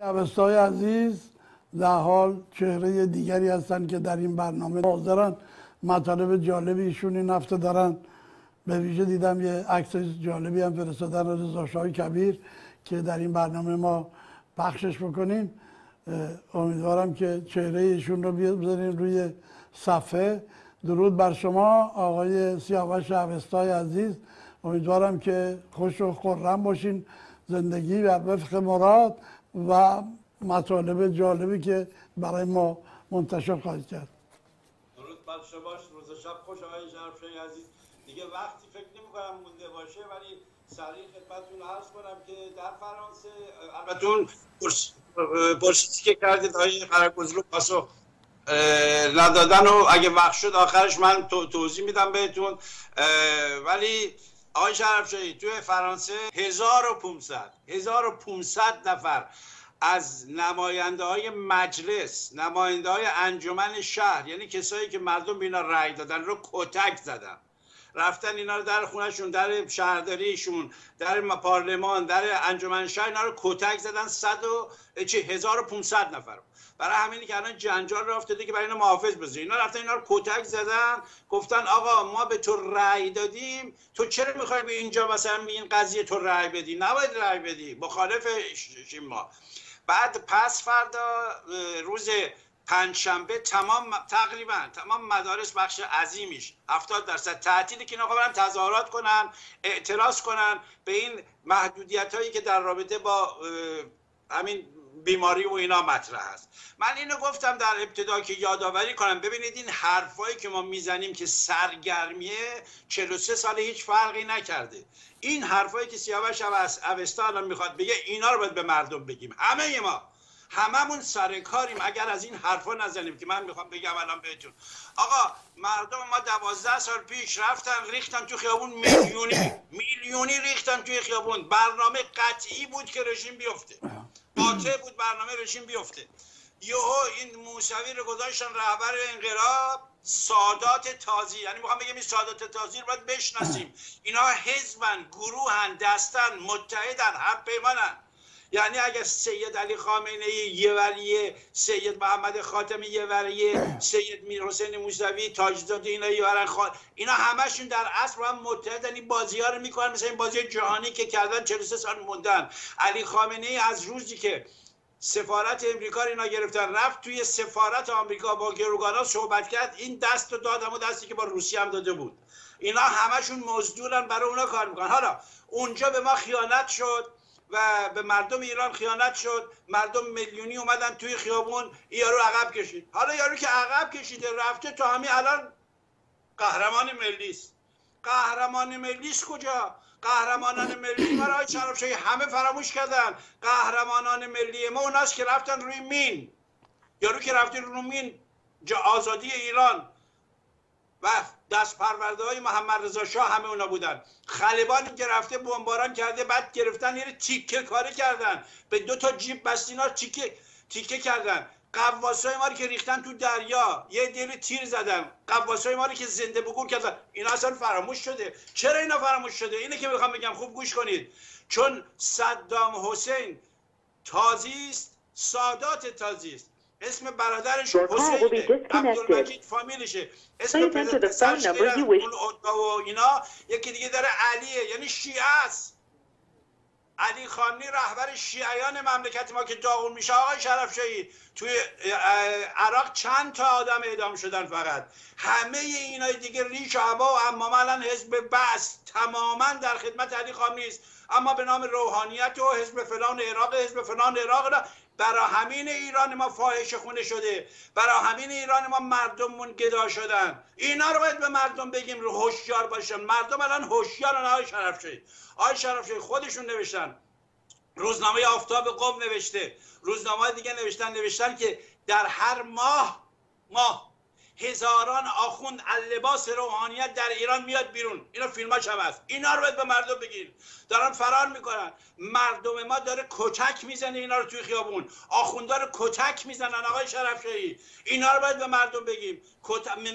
اوستای عزیز در حال چهره دیگری هستند که در این برنامه حاضرن. مطالب جالبی ایشون این هفته دارن. به ویژه دیدم یه عکس جالبی هم فرستادن رضا شاه کبیر که در این برنامه ما پخشش بکنیم. امیدوارم که چهره ایشون رو بذاریم روی صفحه. درود بر شما آقای سیاوش اوستای عزیز. امیدوارم که خوش و خورم باشین. زندگی و وفق مراد. و مطالب جالبی که برای ما منتشر خواهید کرد. درود بر شما روز شب خوش آقای شرف عزیز. دیگه وقتی فکر نمی کنم مونده باشه ولی سریع خدمتتون عرض کنم که در فرانسه البته اون پرسیتی که کردید آقای خرگوزلو پاسخ ندادن و اگه وقت شد آخرش من توضیح میدم بهتون. ولی آقای شرف توی فرانسه 1500 1500 نفر از نماینده های مجلس نماینده های انجمن شهر یعنی کسایی که مردم بینا رأی دادن رو کتک زدن. رفتن اینا رو در خونهشون در شهرداریشون در پارلمان در انجمن شهر اینا رو کتک زدن. 100 و 1500 نفر. برای همینی که الان جنجال را افتاده که برای اینا محافظ بذاری اینا رفتن اینا رو کتک زدن گفتن آقا ما به تو رأی دادیم تو چرا می‌خوای به اینجا مثلا به این قضیه تو رأی بدی؟ نباید رأی بدی. مخالف ما. بعد پس فردا روز پنجشنبه تمام تقریبا تمام مدارس بخش عظیمیش. 70 درصد تعطیلی که اینا برن تظاهرات کنن اعتراض کنن به این محدودیت هایی که در رابطه با همین بیماری و اینا مطرح است. من اینو گفتم در ابتدا که یادآوری کنم. ببینید این حرفایی که ما می‌زنیم که سرگرمیه 43 سال هیچ فرقی نکرده. این حرفایی که سیاوش اوستا الان می‌خواد بگه اینا رو باید به مردم بگیم. همه ما. هممون سر کاریم. اگر از این حرفا نزنیم که من می‌خوام بگم الان بهتون. آقا مردم ما دوازده سال پیش رفتن ریختن تو خیابون. میلیونی میلیونی ریختن توی خیابون. برنامه قطعی بود که رژیم بیفته. قاطع بود برنامه رژیم بیفته. یهو این موسوی رو گذاشتن رهبر انقلاب سادات تازی. یعنی می‌خوام بگم این سادات تازی رو باید بشناسیم. اینا حزبن گروهن دستن متحدن هم پیمانن. یعنی اگر سید علی خامنه یه وریه سید محمد خاتمی یه وریه سید میر حسین موسوی تاجزاده اینا یه خان اینا همشون در اصل هم متحدن این بازی ها رو می‌کنن مثل این بازی جهانی که کردن 43 سال موندن. علی خامنه از روزی که سفارت امریکا رو اینا گرفتن رفت توی سفارت آمریکا با گروگانا صحبت کرد این دست رو دادم و دستی که با روسیه هم داده بود. اینا همشون مزدورن برای اونا کار می‌کنن. حالا اونجا به ما خیانت شد. و به مردم ایران خیانت شد. مردم میلیونی اومدن توی خیابون. یارو عقب کشید. حالا یارو که عقب کشیده رفته تو همین الان قهرمان ملی است. قهرمان ملی کجا؟ قهرمانان ملی برای شرف همه فراموش کردن. قهرمانان ملی ما اوناست که رفتن روی مین. یارو که رفتن روی مین جا آزادی ایران. و دست پرورده های محمد رضا شاه همه اونا بودن. خلبانی که رفته بمباران کرده بعد گرفتن یه تیکه کاری کردن. به دو تا جیب بستینا تیکه تیکه کردن. قواسای ما رو که ریختن تو دریا یه دل تیر زدن. قواسای ما رو که زنده بگور کردن. اینا اصلا فراموش شده. چرا اینا فراموش شده؟ اینه که می‌خوام بگم خوب گوش کنید. چون صدام حسین تازی است سادات تازی است. اسم برادرش حسینه. عبدالمجید فامیلشه. اسم پسرش اون و اینا. یکی دیگه داره علیه یعنی شیعه است. علی خانی رهبر شیعیان مملکت ما که داغون میشه. آقای شرف شهید توی عراق چند تا آدم اعدام شدن فقط. همه اینای دیگه ریش و هوا و امام الان حزب بس تماما در خدمت علی خامنی است اما به نام روحانیت و حزب فلان عراق حزب فلان عراق برای همین ایران ما فاحش خونه شده. برای همین ایران ما مردممون گدا شدن. اینا رو باید به مردم بگیم رو هوشیار باشن. مردم الان هوشیارن آقای شرفشهی آقای شرفشهی خودشون نوشتن. روزنامه آفتاب قوم نوشته. روزنامه دیگه نوشتن نوشتن که در هر ماه ماه هزاران آخوند لباس روحانیت در ایران میاد بیرون. اینا فیلماش هم هست. اینا رو به مردم بگیر دارن فرار می‌کنن. مردم ما داره کتک می‌زنه اینا رو توی خیابون. آخوندا رو کتک می‌زنن آقای شرفشاهی اینا رو باید به مردم بگیم.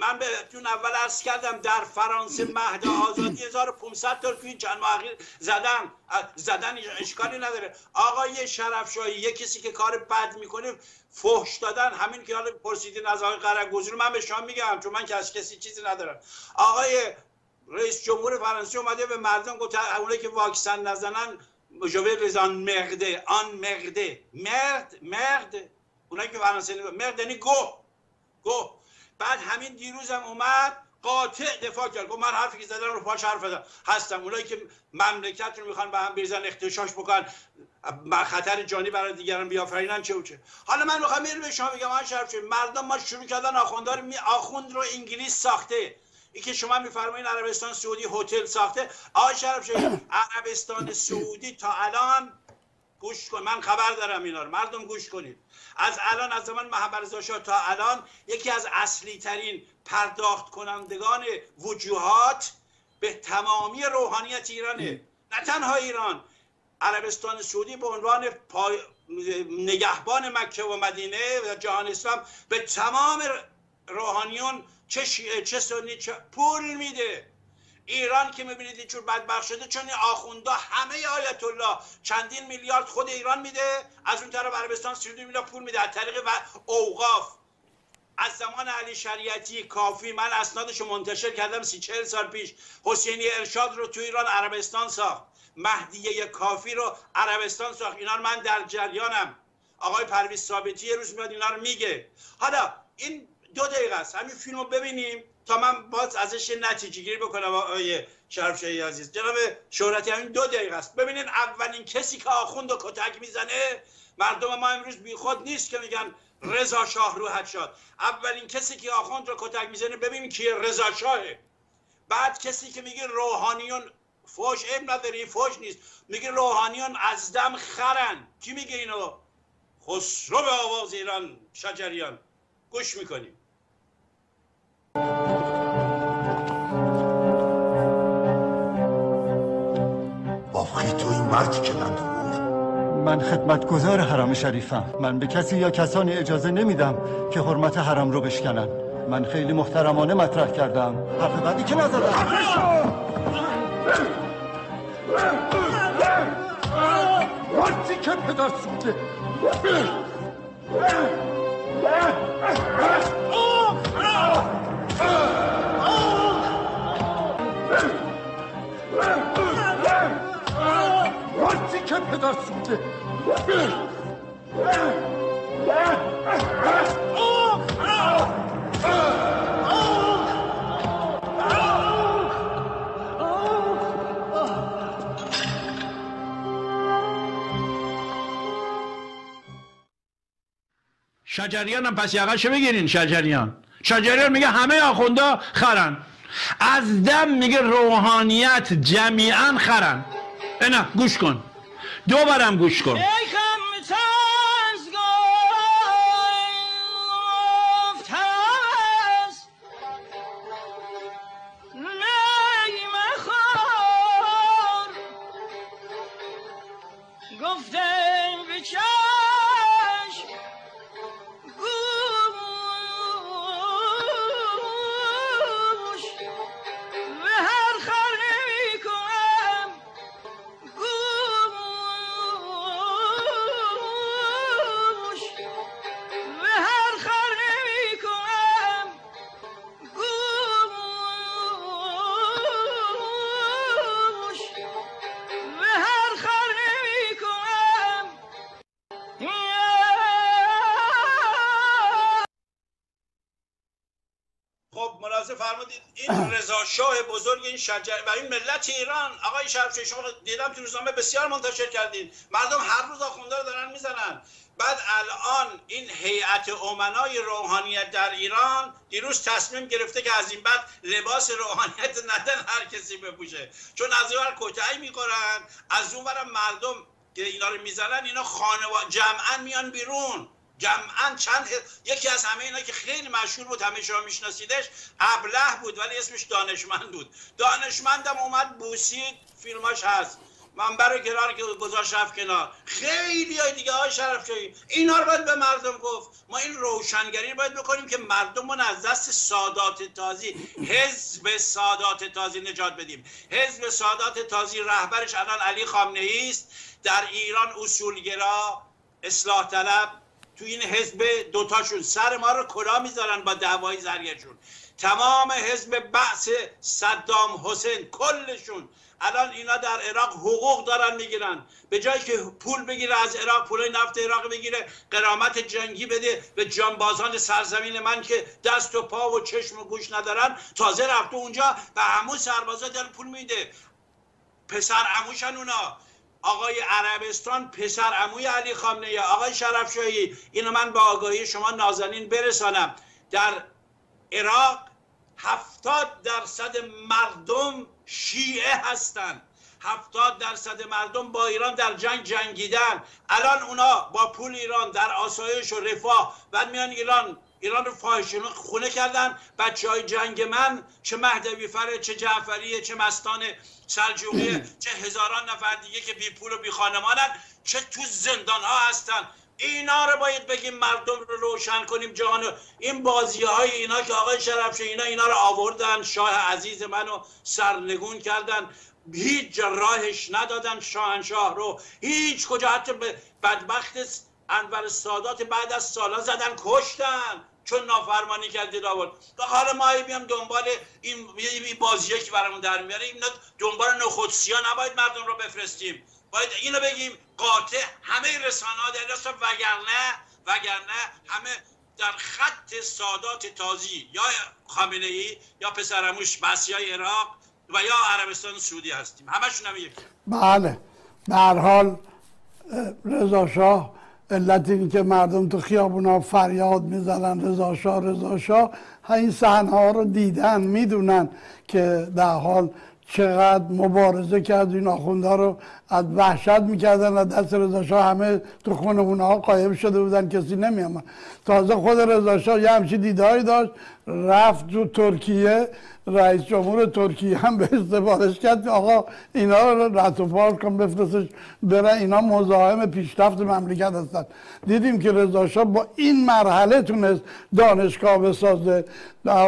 من بهتون اول عرض کردم در فرانسه مهد آزادی 1500 تا توی چند ماه زدن. زدن اشکالی نداره. آقای شرفشاهی یه کسی که کار بد می‌کنه فحش دادن همین که حالا پرسیدین از آقای قرنگوزی من به شما میگم چون من که از کسی چیزی ندارم. آقای رئیس جمهور فرانسه اومده به مردم گفت اونایی که واکسن نزنن جوه رزان مرده آن مرده. مرد مرد. اونایی که فرانسه مرد یعنی گو. گو. بعد همین دیروز هم اومد قاطع دفاع کرد. گفت من حرفی که زدم رو پاش حرف هستم. اونایی که مملکت رو می‌خوان به هم بریزن اختشاش بکن. خطر جانی برای دیگران بیافرینن چه و چه حالا من می‌خوام میرم به شما بگم شرف مردم ما شروع کردن آخوندار می آخوند رو انگلیس ساخته. ای که شما میفرمایید عربستان سعودی هتل ساخته. آقای شرف عربستان سعودی تا الان گوش کن من خبر دارم اینا رو. مردم گوش کنید. از الان از زمان محمد تا الان یکی از اصلی ترین پرداخت کنندگان وجوهات به تمامی روحانیت ایرانه. نه تنها ایران عربستان سعودی به عنوان پای... نگهبان مکه و مدینه و جهان اسلام به تمام روحانیون چه شیعه چه سنی چه پول میده. ایران که می‌بینید چون بدبخت شده چون این آخوندا همه آیت الله چندین میلیارد خود ایران میده از اون طرف عربستان 32 میلیارد پول میده. از طریق و اوقاف. از زمان علی شریعتی کافی. من اسنادش منتشر کردم سی چهل سال پیش. حسینی ارشاد رو تو ایران عربستان ساخت. مهدیه کافی رو عربستان ساخت. اینا رو من در جریانم. آقای پرویز ثابتی یه روز میاد اینا رو میگه. حالا این دو دقیقه است. همین فیلم رو ببینیم. تا من باز ازش نتیجه گیری بکنم آقای شرف شایی عزیز. جناب شهرتی همین دو دقیقه است. ببینید اولین کسی که آخوند و کتک می‌زنه مردم ما امروز بیخود نیست که میگن رضا شاه روحت شد اولین کسی که آخوند رو کتک می‌زنه ببینید کیه رضا شاهه. بعد کسی که میگه روحانیون فوش اب نداری فوش نیست. میگه روحانیون از دم خرن. کی میگه اینو؟ خسرو به آواز ایران شجریان. گوش می‌کنیم. مرد که من من خدمتگزار حرم شریفم. من به کسی یا کسانی اجازه نمیدم که حرمت حرم رو بشکنن. من خیلی محترمانه مطرح کردم. حرف بعدی که نزدم. وقتی که پدر سوده. که پدر سوده شجریان هم پس یقش بگیرین شجریان شجریان میگه همه آخوندا خرن از دم میگه روحانیت جمیعا خرن اینا گوش کن دوبارم گوش کن. شجر و این ملت ایران. آقای شرف شما دیدم تو روزنامه بسیار منتشر کردین. مردم هر روز آخونده رو دارن می‌زنن. بعد الان این هیئت امنای روحانیت در ایران دیروز تصمیم گرفته که از این بعد لباس روحانیت ندن هر کسی بپوشه. چون از این کتایی می‌کنن از اون مردم که اینا رو می‌زنن اینا خانوا جمعا میان بیرون. جمعا چند یکی از همه اینا که خیلی مشهور بود همه شما میشناسیدش ابله بود ولی اسمش دانشمند بود. دانشمندم اومد بوسید فیلماش هست. منبر رو کنار که گذاشت رفت کنار. خیلی های دیگه های شرف شایی اینا رو باید به مردم گفت. ما این روشنگری رو باید بکنیم که مردم رو از دست سادات تازی حزب سادات تازی نجات بدیم. حزب سادات تازی رهبرش الان علی خامنه است. در ایران اصولگرا اصلاح طلب تو این حزب دوتاشون سر ما رو کلا می‌ذارن با دعوای زریشون تمام حزب بعث صدام حسین کلشون. الان اینا در عراق حقوق دارن می‌گیرن. به جایی که پول بگیره از عراق پول نفت عراق بگیره قرامت جنگی بده به جانبازان سرزمین من که دست و پا و چشم و گوش ندارن. تازه رفته اونجا به همون سربازا داره پول میده. پسر عموشن اونا. آقای عربستان پسر عموی علی خامنه آقای شرفشاهی اینو من با آگاهی شما نازنین برسانم. در عراق هفتاد درصد مردم شیعه هستند. هفتاد درصد مردم با ایران در جنگ جنگیدن. الان اونا با پول ایران در آسایش و رفاه بعد میان ایران ایران رو فاحشانه خونه کردن. بچه های جنگ من چه مهدوی فره چه جعفریه چه مستان سلجوقیه چه هزاران نفر دیگه که بی پول و بی خانمانن چه تو زندان ها هستن. اینا رو باید بگیم مردم رو روشن کنیم جهان این بازی های اینا که آقای شرفشه اینا اینا رو آوردن. شاه عزیز منو سرنگون کردن. هیچ راهش ندادن شاهنشاه رو. هیچ کجا. حتی بدبخت انور سادات بعد از سالا زدن کشتن. چون نافرمانی کردید آورد حالا ما بیام دنبال این بازیه که برامون در میاره اینا دنبال نخودسیا نباید مردم رو بفرستیم. باید اینو بگیم قاطع همه رسانه ها در وگرنه وگرنه همه در خط سادات تازی یا خامنه ای یا پسرموش های عراق و یا عربستان سعودی هستیم. همشون هم یکی. بله. به هر حال رضا شاه علت این که مردم تو خیابونا فریاد می‌زنن رضا شاه رضا شاه. این صحنه ها رو دیدن می‌دونن که در حال چقدر مبارزه کرد. این آخونده رو از وحشت می‌کردن از دست رضا همه تو خونه ها قایم شده بودن کسی نمیامد تازه خود رضا یه همچی دیدهایی داشت رفت تو ترکیه رئیس جمهور ترکیه هم به استفادهش کرد آقا اینا رو رت و پار کن بفرستش بره اینا مزاحم پیشرفت مملکت هستن. دیدیم که رضا با این مرحله تونست دانشگاه بسازه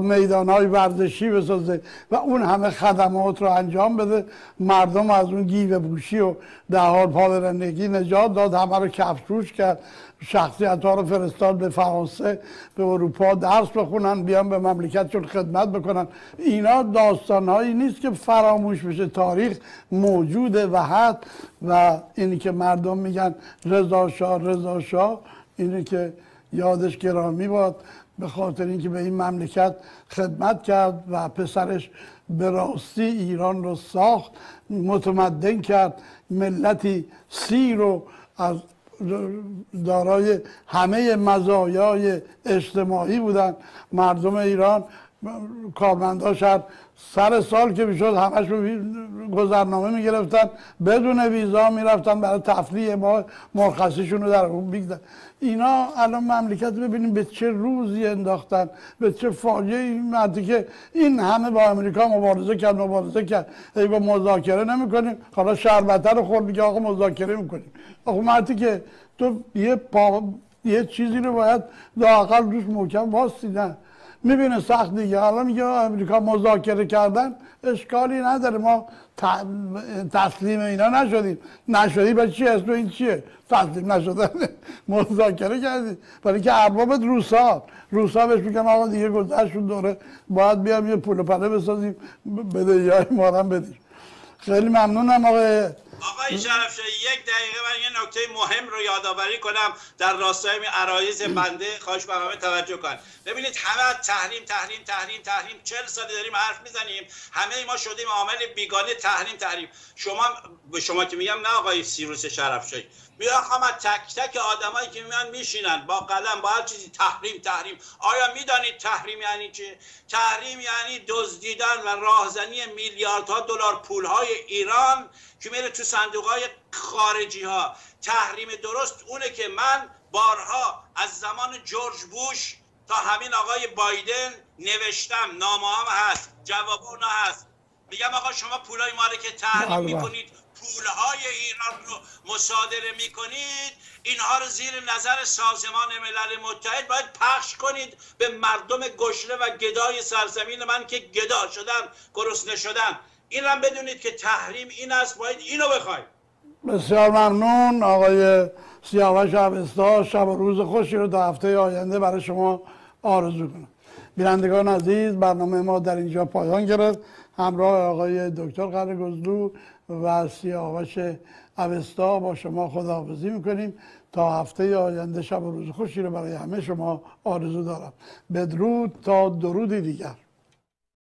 میدان های ورزشی بسازه و اون همه خدمات رو انجام بده. مردم از اون گیوه بوشی و در حال نجات داد. همه رو کفروش کرد. شخصیت ها رو فرستاد به فرانسه به اروپا درس بخونن بیان به مملکتشون خدمت بکنن. اینا داستان هایی نیست که فراموش بشه. تاریخ موجوده و هست و اینی که مردم میگن رضا شاه رضا شاه. اینی که یادش گرامی باد به خاطر اینکه به این مملکت خدمت کرد و پسرش به راستی ایران رو ساخت متمدن کرد. ملتی سی رو از دارای همه مزایای اجتماعی بودن. مردم ایران کارمنداش سر سال که می‌شد همش گذرنامه می‌گرفتن. بدون ویزا می‌رفتن برای تفریح ما مرخصیشون رو در اون اینا الان مملکت ببینیم به چه روزی انداختن به چه فاجعه این که این همه با امریکا مبارزه کرد مبارزه کرد. ای با مذاکره نمی‌کنیم. حالا شربته رو خورد میگه آقا مذاکره می‌کنیم. آقا مردی که تو یه پا یه چیزی رو باید لاقل روش محکم نه می‌بینه سخت دیگه. حالا میگه امریکا مذاکره کردن. اشکالی نداره. ما تسلیم اینا نشدیم. نشدی به چی اسم این چیه؟ تسلیم نشدن. مذاکره کردیم برای که اربابت روسا. روسا بهش میگن آقا دیگه گذشت دوره. باید بیام یه پول پله بسازیم. بده یا ما بدیم. خیلی ممنونم آقای آقای شرف یک دقیقه من یه نکته مهم رو یادآوری کنم در راستای عرایز بنده. خواهش با همه توجه کن ببینید همه تحریم تحریم تحریم تحریم. چل ساله داریم حرف می‌زنیم. همه ما شدیم عامل بیگانه تحریم تحریم. شما به شما که میگم نه آقای سیروس شرف شایی می‌خوام تک تک آدمایی که میان میشینن با قلم با هر چیزی تحریم تحریم. آیا می‌دانید تحریم یعنی چه تحریم یعنی دزدیدن و راهزنی میلیاردها دلار پولهای ایران که میره تو صندوق های خارجی ها تحریم درست اونه که من بارها از زمان جورج بوش تا همین آقای بایدن نوشتم. نامه هم هست. جواب اونا هست. میگم آقا شما پولای ما رو که تحریم بله، بله. می‌کنید پولهای ایران رو مصادره می‌کنید اینها رو زیر نظر سازمان ملل متحد باید پخش کنید به مردم گشنه و گدای سرزمین من که گدا شدن گرسنه شدن. این هم بدونید که تحریم این است باید اینو بخواید بسیار ممنون آقای سیاوش عبستا شب و روز خوشی رو تا هفته آینده برای شما آرزو کنم. بینندگان عزیز برنامه ما در اینجا پایان گرفت. همراه آقای دکتر قرگزلو و سیاوش عبستا با شما خداحافظی می‌کنیم. تا هفته آینده شب و روز خوشی رو برای همه شما آرزو دارم. بدرود تا درودی دیگر.